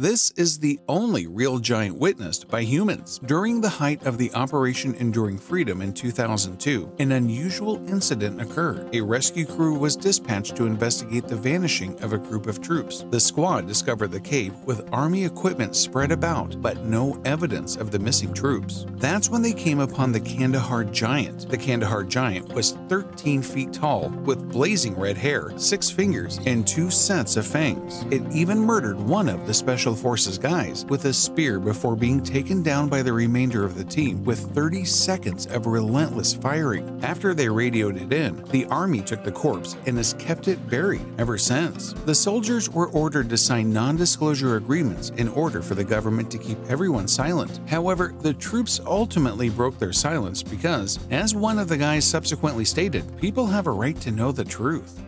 This is the only real giant witnessed by humans. During the height of the Operation Enduring Freedom in 2002, an unusual incident occurred. A rescue crew was dispatched to investigate the vanishing of a group of troops. The squad discovered the cave with army equipment spread about, but no evidence of the missing troops. That's when they came upon the Kandahar Giant. The Kandahar Giant was 13 feet tall, with blazing red hair, six fingers, and two sets of fangs. It even murdered one of the special Special Forces guys with a spear before being taken down by the remainder of the team with 30 seconds of relentless firing. After they radioed it in, the army took the corpse and has kept it buried ever since. The soldiers were ordered to sign non disclosure agreements in order for the government to keep everyone silent. However, the troops ultimately broke their silence because, as one of the guys subsequently stated, people have a right to know the truth.